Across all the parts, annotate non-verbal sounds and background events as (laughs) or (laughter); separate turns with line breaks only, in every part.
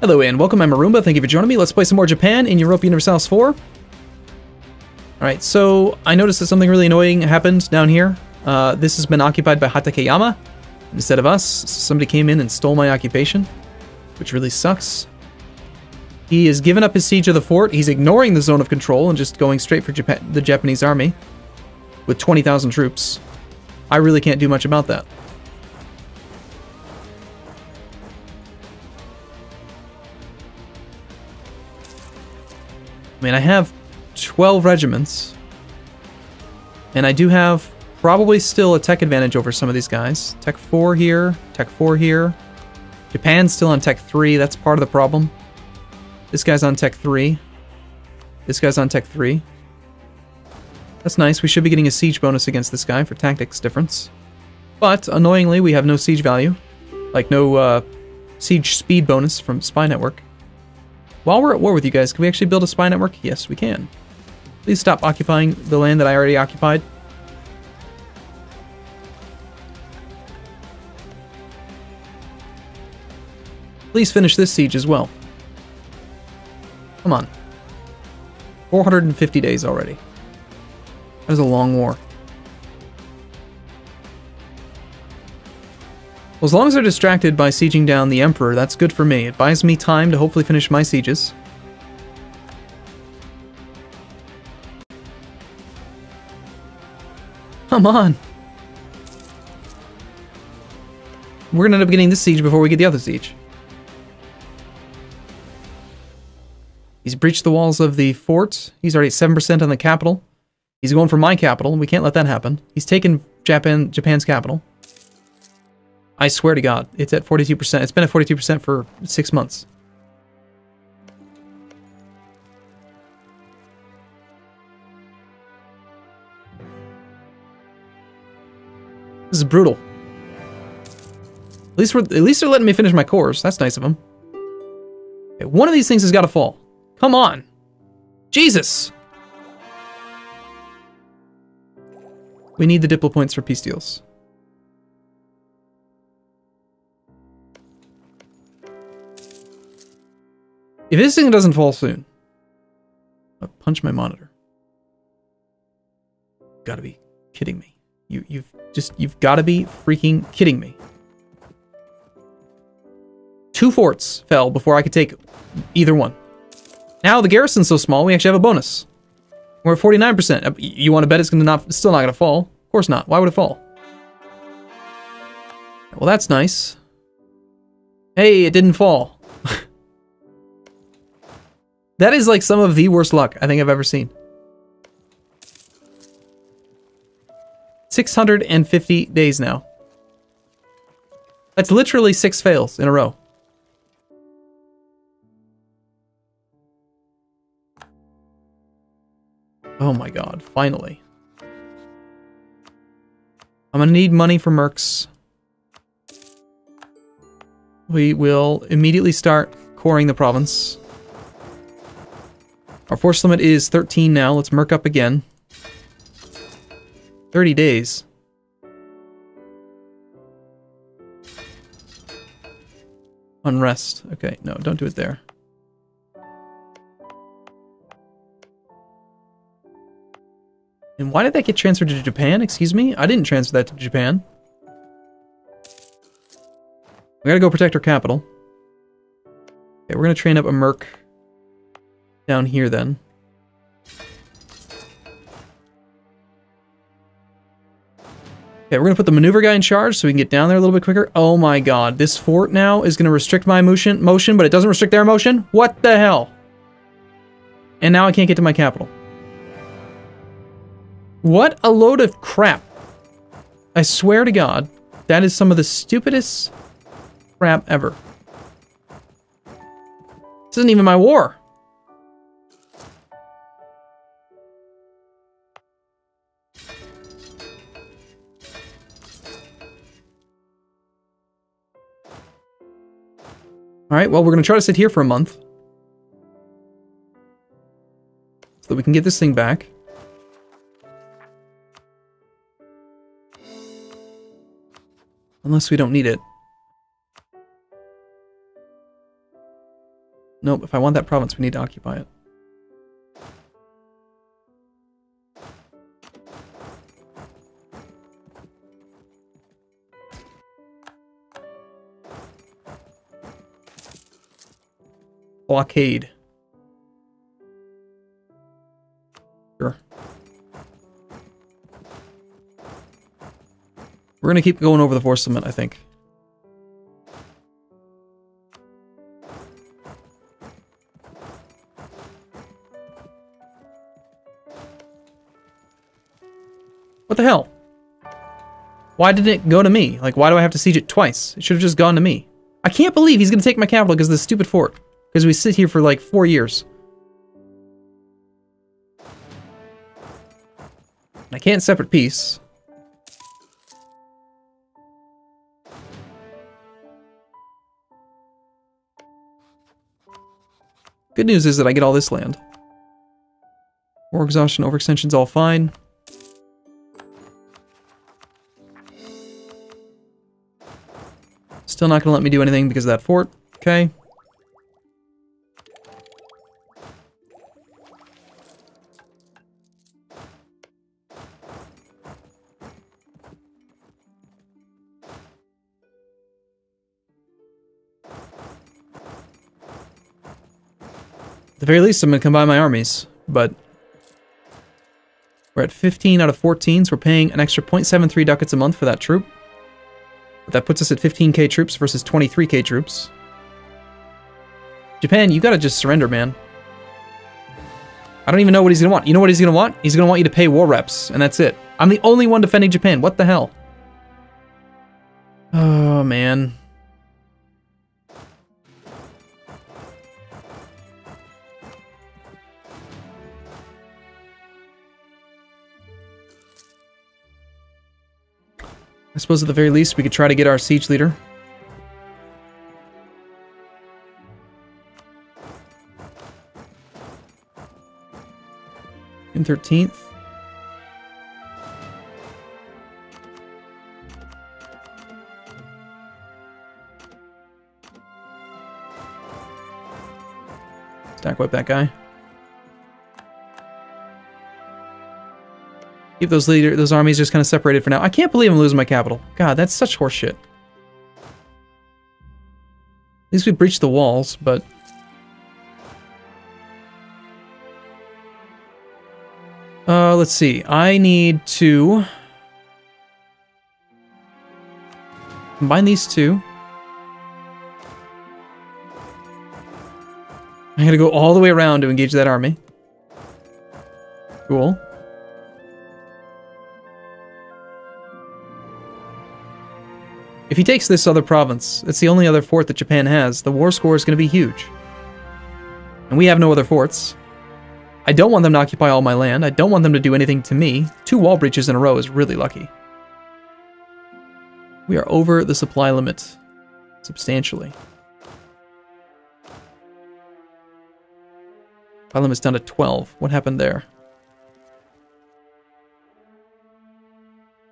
Hello and welcome, I'm Arumba. Thank you for joining me. Let's play some more Japan in Europa Universalis 4. Alright, so I noticed that something really annoying happened down here. Uh, this has been occupied by Hatakeyama instead of us. Somebody came in and stole my occupation, which really sucks. He has given up his siege of the fort. He's ignoring the zone of control and just going straight for Japan the Japanese army with 20,000 troops. I really can't do much about that. I mean, I have 12 regiments. And I do have probably still a tech advantage over some of these guys. Tech 4 here, Tech 4 here. Japan's still on Tech 3, that's part of the problem. This guy's on Tech 3. This guy's on Tech 3. That's nice, we should be getting a siege bonus against this guy for tactics difference. But, annoyingly, we have no siege value. Like, no uh, siege speed bonus from Spy Network. While we're at war with you guys, can we actually build a spy network? Yes, we can. Please stop occupying the land that I already occupied. Please finish this siege as well. Come on. 450 days already. That was a long war. Well, as long as they're distracted by sieging down the Emperor, that's good for me. It buys me time to hopefully finish my sieges. Come on! We're gonna end up getting this siege before we get the other siege. He's breached the walls of the fort. He's already at 7% on the capital. He's going for my capital. We can't let that happen. He's taken Japan Japan's capital. I swear to God, it's at 42%. It's been at 42% for six months. This is brutal. At least, we're, at least they're letting me finish my cores. That's nice of them. Okay, one of these things has got to fall. Come on. Jesus. We need the Diplo points for peace deals. If this thing doesn't fall soon, I'll punch my monitor. Gotta be kidding me. You, you've just, you've gotta be freaking kidding me. Two forts fell before I could take either one. Now the garrison's so small, we actually have a bonus. We're at 49%. Uh, you want to bet it's gonna not, still not gonna fall? Of course not. Why would it fall? Well, that's nice. Hey, it didn't fall. That is like some of the worst luck I think I've ever seen. 650 days now. That's literally six fails in a row. Oh my god, finally. I'm gonna need money for mercs. We will immediately start coring the province. Our force limit is 13 now. Let's merc up again. 30 days. Unrest. Okay, no, don't do it there. And why did that get transferred to Japan? Excuse me? I didn't transfer that to Japan. We gotta go protect our capital. Okay, we're gonna train up a merc down here then. Okay, we're gonna put the maneuver guy in charge so we can get down there a little bit quicker. Oh my god, this fort now is gonna restrict my motion, motion, but it doesn't restrict their motion? What the hell? And now I can't get to my capital. What a load of crap. I swear to god, that is some of the stupidest crap ever. This isn't even my war. Alright, well, we're going to try to sit here for a month. So that we can get this thing back. Unless we don't need it. Nope, if I want that province, we need to occupy it. Blockade. Sure. We're gonna keep going over the force limit, I think. What the hell? Why did it go to me? Like, why do I have to siege it twice? It should have just gone to me. I can't believe he's gonna take my capital because of this stupid fort. Because we sit here for like four years. I can't separate peace. Good news is that I get all this land. War exhaustion, overextension's all fine. Still not gonna let me do anything because of that fort. Okay. The very least, I'm going to combine my armies, but we're at 15 out of 14, so we're paying an extra 0.73 ducats a month for that troop. But that puts us at 15k troops versus 23k troops. Japan, you gotta just surrender, man. I don't even know what he's gonna want. You know what he's gonna want? He's gonna want you to pay war reps, and that's it. I'm the only one defending Japan. What the hell? Oh, man. I suppose at the very least we could try to get our siege leader. In 13th. Stack wipe that guy. Keep those leader, those armies just kind of separated for now. I can't believe I'm losing my capital. God, that's such horseshit. At least we breached the walls, but... Uh, let's see. I need to... Combine these two. I gotta go all the way around to engage that army. Cool. If he takes this other province, it's the only other fort that Japan has, the war score is going to be huge. And we have no other forts. I don't want them to occupy all my land. I don't want them to do anything to me. Two wall breaches in a row is really lucky. We are over the supply limit substantially. Supply limit's down to 12. What happened there?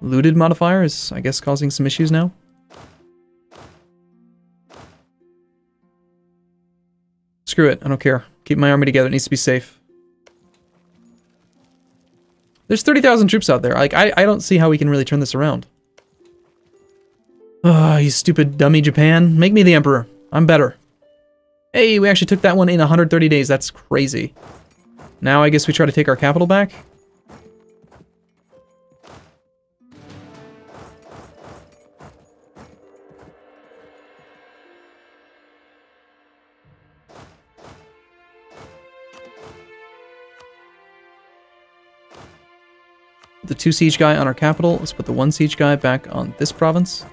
Looted modifier is, I guess, causing some issues now. Screw it. I don't care. Keep my army together. It needs to be safe. There's 30,000 troops out there. Like, I, I don't see how we can really turn this around. Ah, oh, you stupid dummy Japan. Make me the emperor. I'm better. Hey, we actually took that one in 130 days. That's crazy. Now I guess we try to take our capital back? The two siege guy on our capital. Let's put the one siege guy back on this province.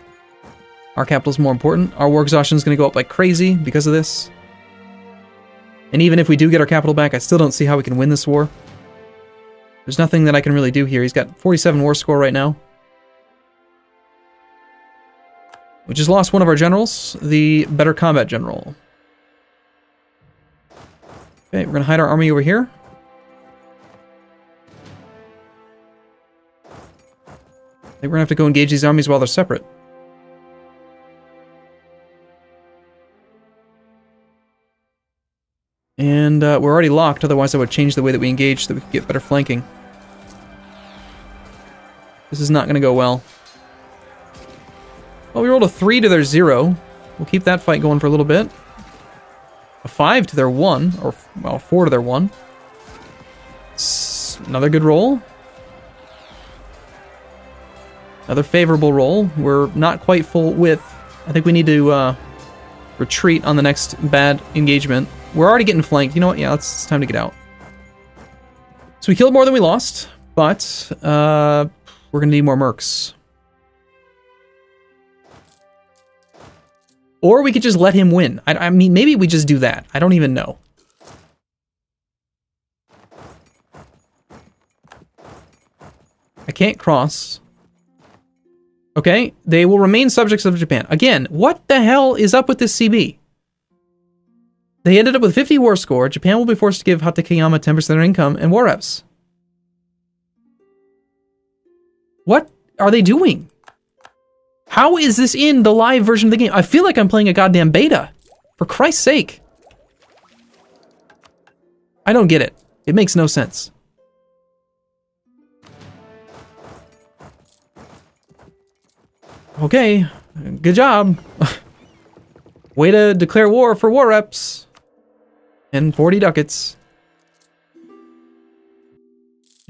Our capital is more important. Our war exhaustion is going to go up like crazy because of this. And even if we do get our capital back, I still don't see how we can win this war. There's nothing that I can really do here. He's got 47 war score right now. We just lost one of our generals, the better combat general. Okay, we're going to hide our army over here. Think we're gonna have to go engage these armies while they're separate. And uh, we're already locked, otherwise I would change the way that we engage so that we could get better flanking. This is not going to go well. Well, we rolled a 3 to their 0. We'll keep that fight going for a little bit. A 5 to their 1, or, well, 4 to their 1. S another good roll. Another favorable roll. We're not quite full width. I think we need to uh, retreat on the next bad engagement. We're already getting flanked. You know what? Yeah, it's, it's time to get out. So we killed more than we lost, but uh, we're going to need more mercs. Or we could just let him win. I, I mean, maybe we just do that. I don't even know. I can't cross. Okay, they will remain subjects of Japan. Again, what the hell is up with this CB? They ended up with 50 war score. Japan will be forced to give Hatakeyama 10% of their income and war reps. What are they doing? How is this in the live version of the game? I feel like I'm playing a goddamn beta. For Christ's sake. I don't get it. It makes no sense. Okay, good job. (laughs) Way to declare war for war reps. And 40 ducats.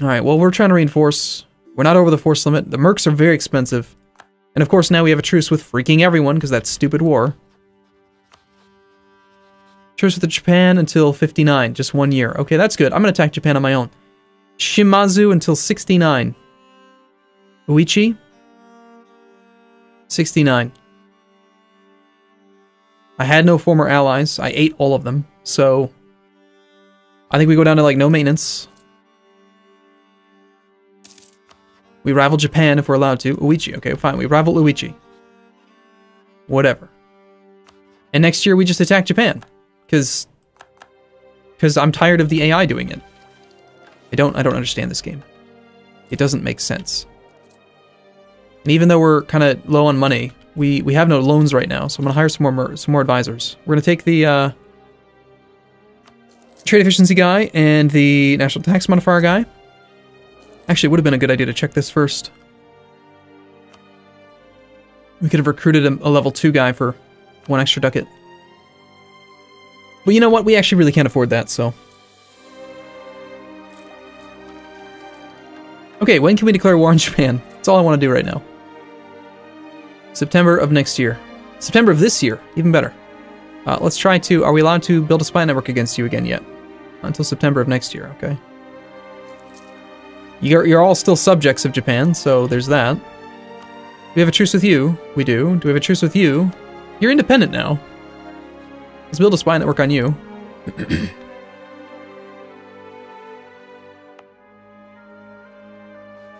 Alright, well, we're trying to reinforce. We're not over the force limit. The mercs are very expensive. And of course, now we have a truce with freaking everyone, because that's stupid war. Truce with Japan until 59, just one year. Okay, that's good. I'm going to attack Japan on my own. Shimazu until 69. Ouchi? 69. I had no former allies. I ate all of them. So I think we go down to like no maintenance. We rival Japan if we're allowed to. Ouchi. Okay, fine. We rival Ouchi. Whatever. And next year we just attack Japan. Because because I'm tired of the AI doing it. I don't I don't understand this game. It doesn't make sense. And even though we're kind of low on money, we we have no loans right now, so I'm gonna hire some more some more advisors. We're gonna take the uh, trade efficiency guy and the national tax modifier guy. Actually, it would have been a good idea to check this first. We could have recruited a, a level 2 guy for one extra ducat. But you know what? We actually really can't afford that, so... Okay, when can we declare war on Japan? That's all I want to do right now. September of next year. September of this year, even better. Uh, let's try to... Are we allowed to build a spy network against you again yet? Until September of next year, okay. You're, you're all still subjects of Japan, so there's that. Do we have a truce with you? We do. Do we have a truce with you? You're independent now. Let's build a spy network on you. (clears throat)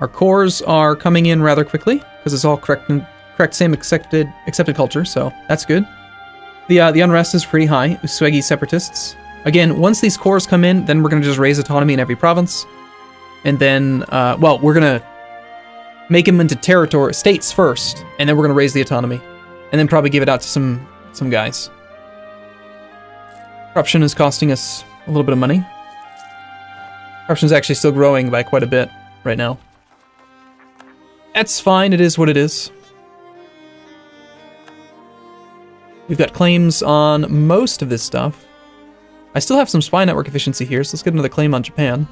Our cores are coming in rather quickly, because it's all correct, correct same accepted, accepted culture, so that's good. The, uh, the unrest is pretty high, Uesugi separatists. Again, once these cores come in, then we're going to just raise autonomy in every province and then, uh, well, we're gonna make them into territory states first, and then we're gonna raise the autonomy, and then probably give it out to some some guys. Corruption is costing us a little bit of money. Corruption is actually still growing by quite a bit right now. That's fine. It is what it is. We've got claims on most of this stuff. I still have some spy network efficiency here, so let's get another claim on Japan.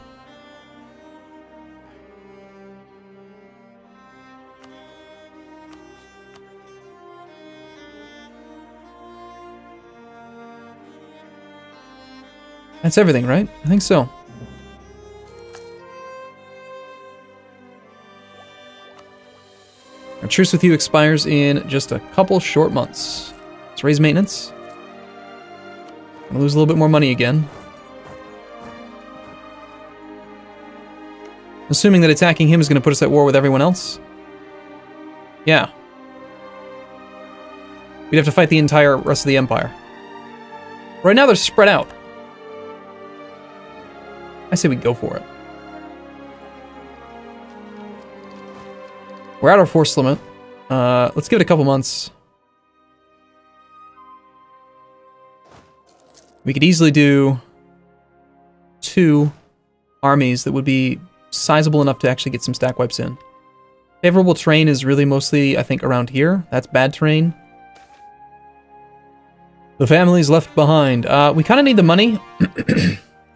That's everything, right? I think so. Truce with you expires in just a couple short months. Let's raise maintenance. I'm Gonna lose a little bit more money again. Assuming that attacking him is going to put us at war with everyone else. Yeah. We'd have to fight the entire rest of the Empire. Right now they're spread out. I say we go for it. We're at our force limit. Uh, let's give it a couple months. We could easily do two armies that would be sizable enough to actually get some stack wipes in. Favorable terrain is really mostly, I think, around here. That's bad terrain. The family's left behind. Uh, we kind of need the money. (clears throat)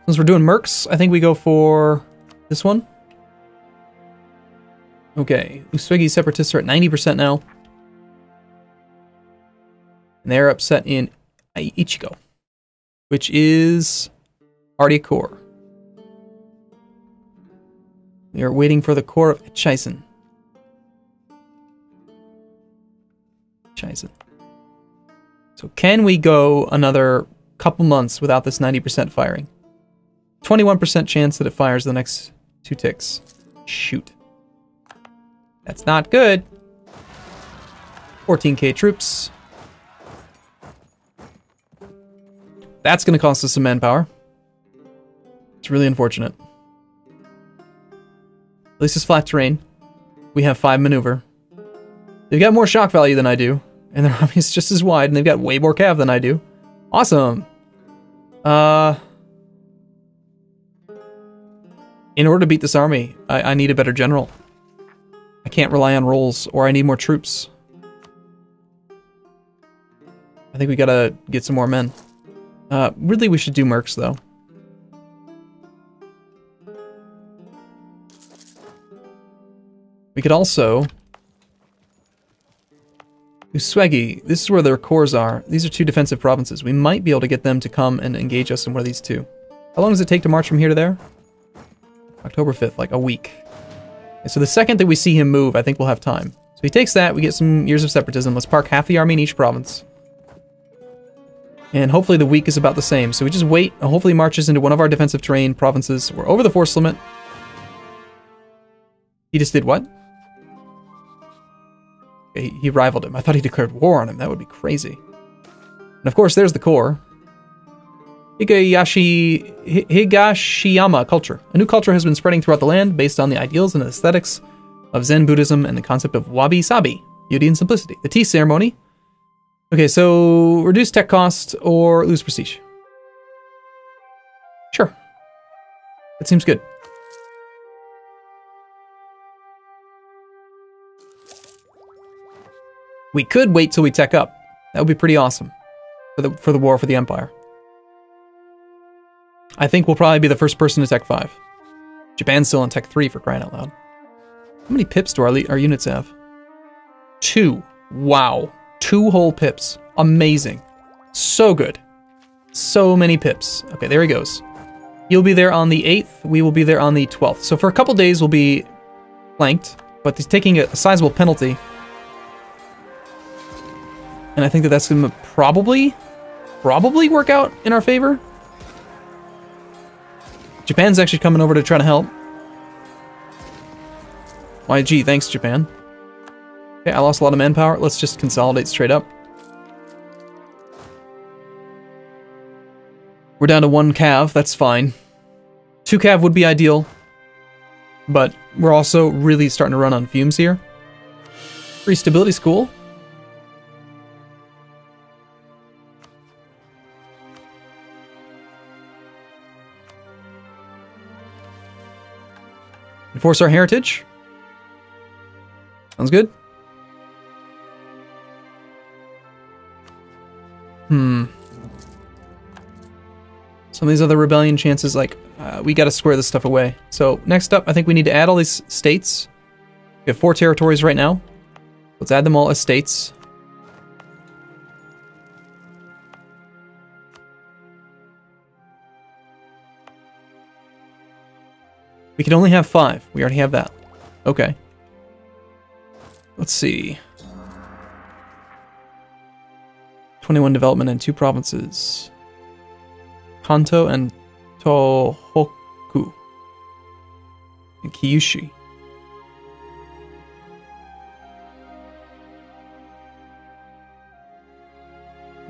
Since we're doing mercs, I think we go for this one. Okay, Uesugi separatists are at 90% now. And they're upset in Echigo, which is Ardia Core. We are waiting for the core of Chisen. Chisen. So can we go another couple months without this 90% firing? 21% chance that it fires the next two ticks. Shoot. That's not good. 14k troops. That's going to cost us some manpower. It's really unfortunate. At least it's flat terrain. We have 5 maneuver. They've got more shock value than I do. And their (laughs) army is just as wide, and they've got way more cav than I do. Awesome. Uh... In order to beat this army, I, I need a better general. Can't rely on rolls, or I need more troops. I think we gotta get some more men. Uh, really, we should do mercs, though. We could also... Uesugi, this is where their cores are. These are two defensive provinces. We might be able to get them to come and engage us in one of these two. How long does it take to march from here to there? October 5th, like a week. So the second that we see him move, I think we'll have time. So he takes that, we get some years of separatism. Let's park half the army in each province. And hopefully the week is about the same. So we just wait, hopefully marches into one of our defensive terrain provinces. We're over the force limit. He just did what? He, he rivaled him. I thought he declared war on him. That would be crazy. And of course, there's the core. Higayashi, Higashiyama culture. A new culture has been spreading throughout the land based on the ideals and aesthetics of Zen Buddhism and the concept of wabi sabi, beauty and simplicity. The tea ceremony. Okay, so reduce tech cost or lose prestige. Sure. That seems good. We could wait till we tech up. That would be pretty awesome for the for the war for the Empire. I think we'll probably be the first person to Tech 5. Japan's still on Tech 3 for crying out loud. How many pips do our, our units have? Two. Wow. Two whole pips. Amazing. So good. So many pips. Okay, there he goes. He'll be there on the 8th. We will be there on the 12th. So for a couple days, we'll be flanked, but he's taking a, a sizable penalty. And I think that that's going to probably, probably work out in our favor. Japan's actually coming over to try to help. YG, thanks, Japan. Okay, I lost a lot of manpower. Let's just consolidate straight up. We're down to one cav, that's fine. Two cav would be ideal. But we're also really starting to run on fumes here. Free stability school. Enforce our heritage. Sounds good. Hmm. Some of these other rebellion chances, like, uh, we gotta square this stuff away. So, next up, I think we need to add all these states. We have four territories right now. Let's add them all as states. We can only have five. We already have that. Okay. Let's see. 21 development in two provinces. Kanto and Tohoku. And Kyushu.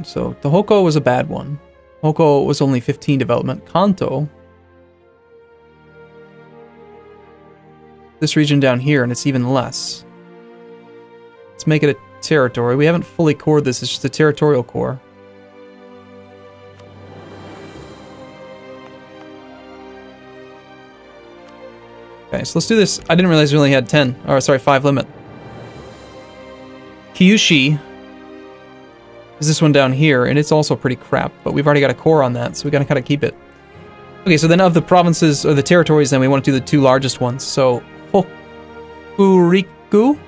So Tohoku was a bad one. Hoko was only 15 development. Kanto this region down here, and it's even less. Let's make it a territory. We haven't fully cored this, it's just a territorial core. Okay, so let's do this. I didn't realize we only had 10. Or, sorry, 5 limit. Kyushu is this one down here, and it's also pretty crap, but we've already got a core on that, so we gotta kind of keep it. Okay, so then of the provinces, or the territories, then we want to do the two largest ones. So, Hokuriku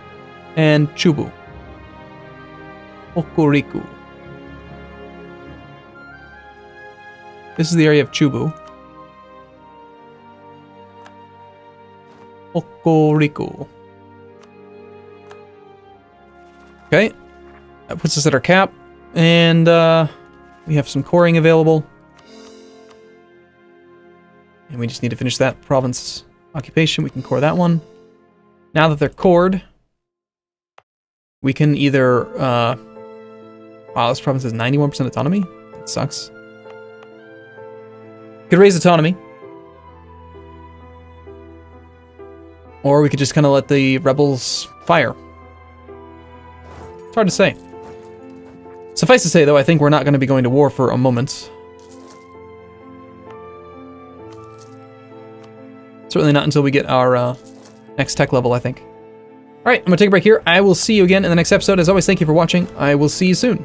and Chubu. Okuriku. This is the area of Chubu. Hokuriku. Okay. That puts us at our cap. And uh, we have some coring available. And we just need to finish that province occupation. We can core that one. Now that they're cored, we can either... Uh, wow, this province has 91% autonomy? That sucks. Could raise autonomy. Or we could just kind of let the rebels fire. It's hard to say. Suffice to say, though, I think we're not going to be going to war for a moment. Certainly not until we get our uh, next tech level, I think. Alright, I'm going to take a break here. I will see you again in the next episode. As always, thank you for watching. I will see you soon.